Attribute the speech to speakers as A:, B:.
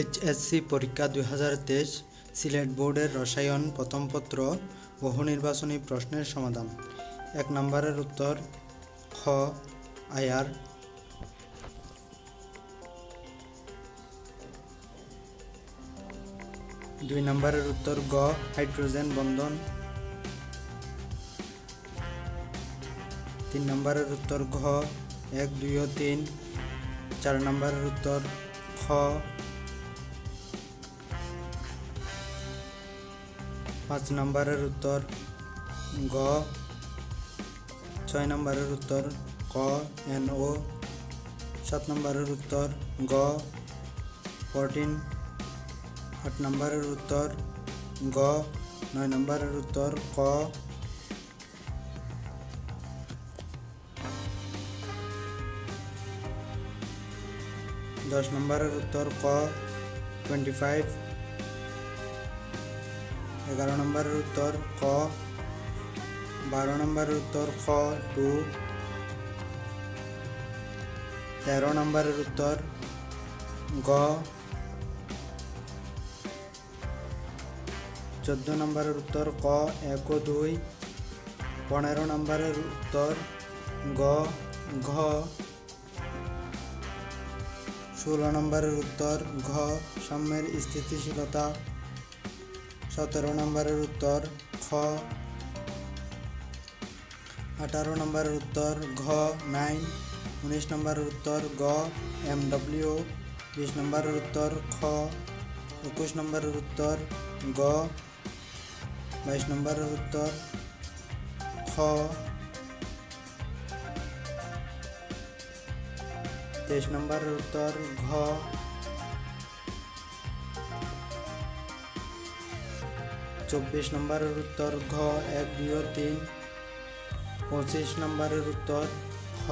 A: HSC পরীক্ষা দুই হাজার তেইশ সিলেট বোর্ডের রসায়ন প্রথম পত্র বহু নির্বাচনী প্রশ্নের সমাধান। এক নম্বরের উত্তর, খ আয়ার দুই নম্বরের উত্তর, গ, হাইড্রোজেন বন্ধন। তিন নম্বরের উত্তর, ঘ, এক, দুই ও তিন। চার নম্বরের উত্তর, খ পাঁচ নম্বরের উত্তর গ, ছয় নম্বরের উত্তর ক, এন, ও, সাত নম্বরের উত্তর গ, ফোরটিন, আট নম্বরের উত্তর গ, নয় নম্বরের উত্তর ক। দশ নম্বরের উত্তর ক টোয়েন্টি ফাইভ এগারো নম্বরের উত্তর ক। বারো নম্বরের উত্তর খ টু তেরো নম্বরের উত্তর গ। চোদ্দ নম্বরের উত্তর ক, এক দুই। পনেরো নম্বরের উত্তর গ, ঘ। ষোলো নম্বরের উত্তর ঘ, সাম্যের স্থিতিশীলতা। সতেরো নম্বরের উত্তর খ আঠারো নম্বরের উত্তর ঘ নাইন উনিশ নম্বরের উত্তর গ এম ডব্লিউ বিশ নম্বরের উত্তর খ একুশ নম্বরের উত্তর গ বাইশ নম্বরের উত্তর খ তেইশ নম্বরের উত্তর ঘ চব্বিশ নম্বরের উত্তর ঘ এক দুই তিন। পঁচিশ নম্বরের উত্তর খ